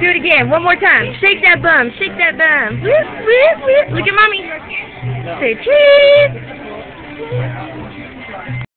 Do it again. One more time. Shake that bum. Shake that bum. Whoop, whoop, whoop. Look at mommy. Say cheese.